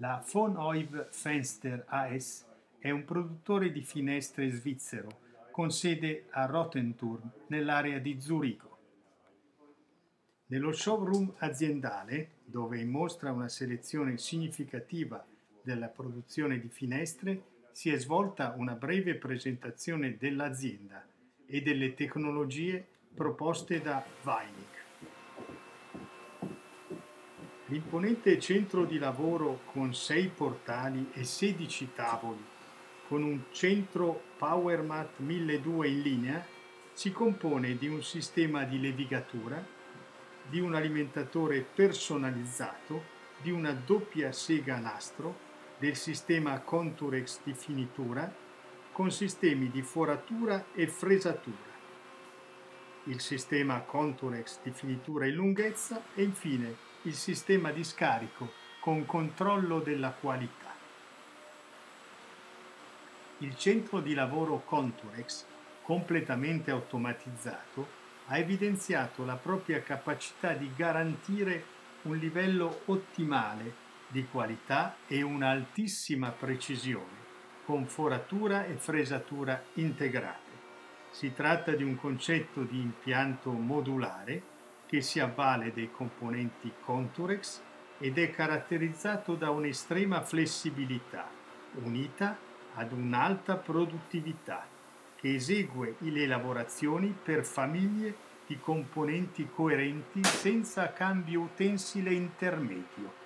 La Von Heuve Fenster AS è un produttore di finestre svizzero con sede a Rottenturm nell'area di Zurigo. Nello showroom aziendale, dove mostra una selezione significativa della produzione di finestre, si è svolta una breve presentazione dell'azienda e delle tecnologie proposte da Weinig. L'imponente centro di lavoro con sei portali e 16 tavoli, con un centro PowerMat 1200 in linea, si compone di un sistema di levigatura, di un alimentatore personalizzato, di una doppia sega nastro, del sistema Conturex di finitura, con sistemi di foratura e fresatura. Il sistema Conturex di finitura in lunghezza e infine il sistema di scarico con controllo della qualità. Il centro di lavoro Conturex, completamente automatizzato, ha evidenziato la propria capacità di garantire un livello ottimale di qualità e un'altissima precisione, con foratura e fresatura integrate. Si tratta di un concetto di impianto modulare che si avvale dei componenti Conturex ed è caratterizzato da un'estrema flessibilità, unita ad un'alta produttività, che esegue le lavorazioni per famiglie di componenti coerenti senza cambio utensile intermedio.